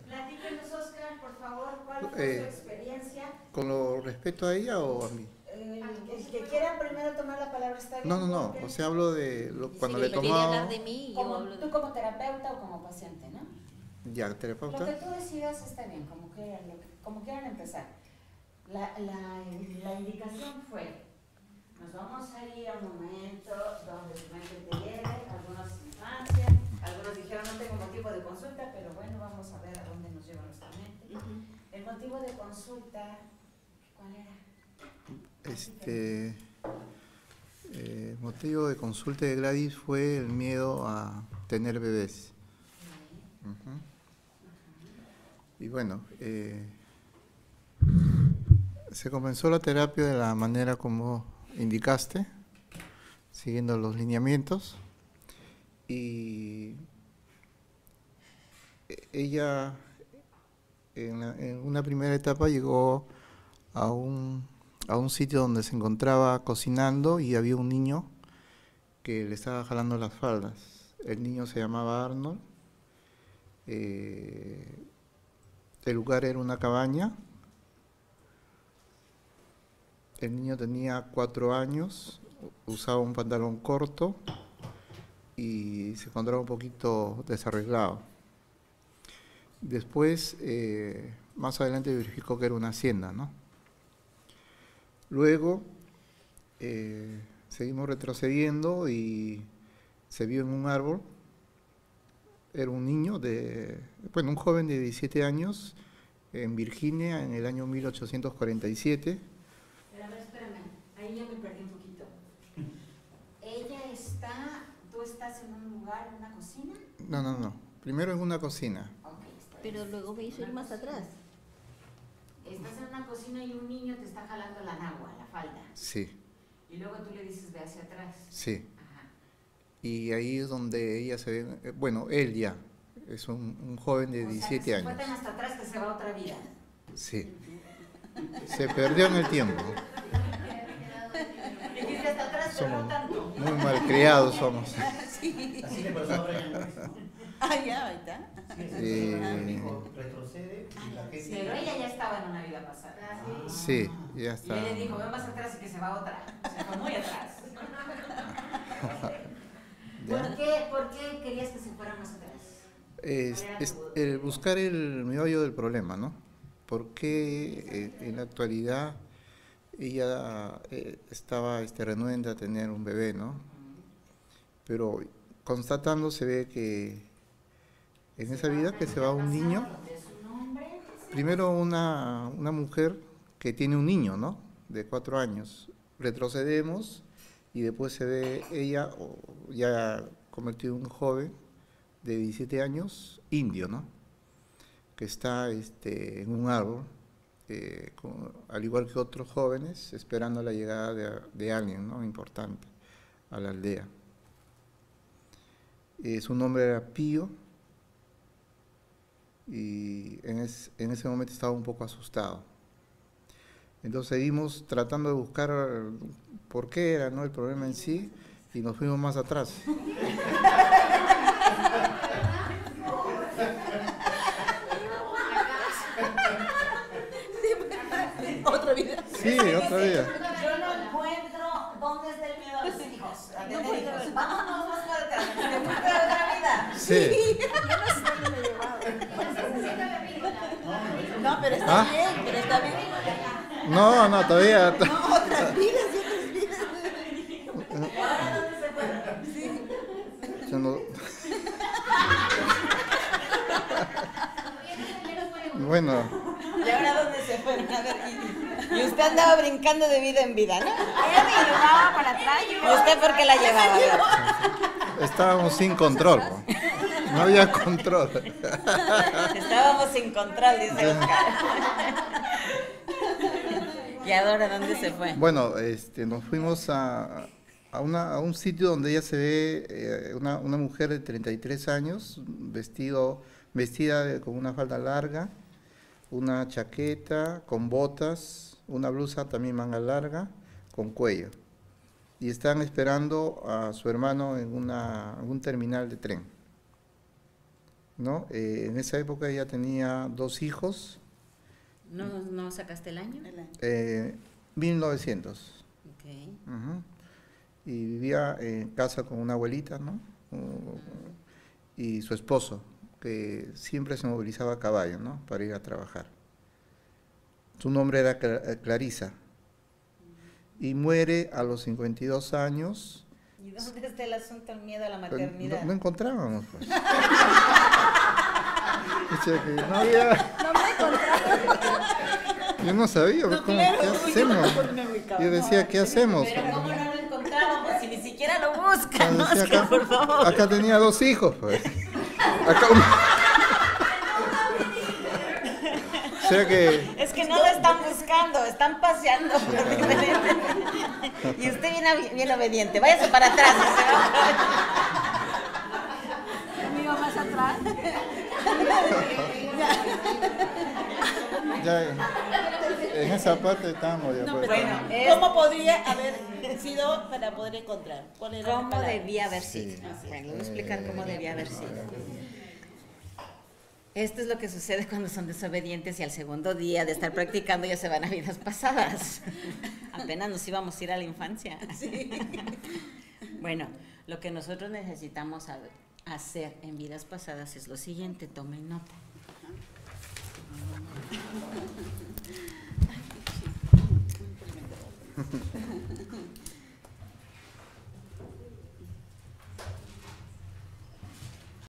Platíquenos, Oscar, por favor, ¿cuál fue Eh, su experiencia? ¿Con lo respeto a ella o a mí? Eh, el que quiera primero tomar la palabra está bien. No, no, no. O sea, hablo de lo- cuando Sí, le tomaba... hablar de mí yo como, hablo de tú como terapeuta o como paciente, ¿no? Ya, Lo que terapeuta. tú decidas está bien, como quieran, como quieran empezar. La, la, la indicación fue, nos vamos a ir a un momento donde tu mente te motivo de consulta, ¿cuál era? Este, eh, motivo de consulta de Gladys fue el miedo a tener bebés. Y bueno, eh, se comenzó la terapia de la manera como indicaste, siguiendo los lineamientos. Y ella en, la- en una primera etapa llegó a un, a un sitio donde se encontraba cocinando y había un niño que le estaba jalando las faldas. El niño se llamaba Arnold. eh, el lugar era una cabaña. El niño tenía cuatro años, usaba un pantalón corto y se encontraba un poquito desarreglado. Después, eh, más adelante verificó que era una hacienda, ¿no? Luego, eh, seguimos retrocediendo y se vio en un árbol, era un niño de, bueno, un joven de 17 años en Virginia en el año 1847. Pero a ver, espérame, ahí ya me perdí un poquito. Ella está, tú estás en un lugar, en una cocina. No, no, no. Primero en una cocina. Pero luego me hizo ir más atrás. Estás en una cocina y un niño te está jalando la nagua, la falda. Sí, Y luego tú le dices, ve hacia atrás. sí. Ajá. Y ahí es donde ella se ve, eh, bueno, él ya, es un, un joven de O sea, que 17 se años. tan hasta atrás que se va a otra vida. Sí. Se perdió en el tiempo. Dijiste hasta atrás, pero no Somos tanto. muy malcriados somos. Así le pasó a Brian. Ah, ya, ahí está. Eh, retrocede y la gente... Pero ella ya estaba en una vida pasada. Sí, ya Y está. él le dijo, ve más atrás y que se va otra. Se fue muy atrás. ¿Por qué, ¿Por qué querías que se fuera más atrás? Es, es el buscar el meollo del problema, ¿no? ¿Por qué eh, en la actualidad ella eh, estaba este, renuente a tener un bebé, ¿no? Pero constatando se ve que en esa vida que se va un niño, primero una, una mujer que tiene un niño, ¿no? De cuatro años. Retrocedemos y después se ve ella ya convertido en un joven de 17 años, indio, ¿no? Que está este, en un árbol, eh, al igual que otros jóvenes, esperando la llegada de, de alguien, ¿no? Importante a la aldea. Eh, su nombre era Pío y en, es- en ese momento estaba un poco asustado. Entonces seguimos tratando de buscar eh, por qué era ¿no? el problema en sí y nos fuimos más atrás. Otra vida. Sí, otra vez. Yo no encuentro dónde está el miedo a los hijos. Me fui para otra vida. Sí. Pero está ¿Ah? bien, pero está bien. No, no, todavía. Otras vidas y otras vidas. ¿Ahora dónde se fue? yo no- Bueno, ¿Y ahora dónde se fueron? A ver, y, y usted andaba brincando de vida en vida, ¿no? Ella me llevaba para atrás. ¿Y usted por qué la llevaba? Estábamos sin control. po. No había control. Estábamos sin control, dice Oscar. ¿Y ahora dónde se fue? Bueno, este, nos fuimos a, a, una- a un sitio donde ella se ve eh, una, una mujer de 33 años, vestido, vestida con una falda larga, una chaqueta con botas, una blusa también manga larga, con cuello. Y están esperando a su hermano en, una, en un terminal de tren. ¿No? Eh, en esa época ella tenía dos hijos, ¿No, no sacaste el año? eh, 1900. Ok. Ujú. Y vivía en casa con una abuelita, ¿no? Uh, Y su esposo, que siempre se movilizaba a caballo, ¿no? Para ir a trabajar. Su nombre era eh, Clarisa. Y muere a los 52 años. ¿Y dónde está el asunto, el miedo a la pero maternidad? No, no encontrábamos, pues. Que no había... No me encontraba. Yo no sabía, pues, ¿cómo- ¿qué hacemos? Yo decía, ¿qué hacemos? Pero ¿cómo no lo encontrábamos si ni siquiera lo buscan? Decía, Oscar, acá, por favor. acá tenía dos hijos, pues. Acá un- O sea que Es que no lo están buscando, están paseando por diferentes. Y usted viene bien obediente, váyase para atrás. va. Amigo más atrás. Ya en esa parte estamos de No, acuerdo. pero Bueno, es- ¿cómo podría haber sido para poder encontrar? ¿Cuál era la ¿Cómo debía haber Sí. sido? Bueno, le voy a explicar cómo debía haber sido. Esto es lo que sucede cuando son desobedientes y al segundo día de estar practicando ya se van a vidas pasadas. Apenas nos íbamos a ir a la infancia. Bueno, lo que nosotros necesitamos saber- hacer en vidas pasadas es lo siguiente, tomen nota.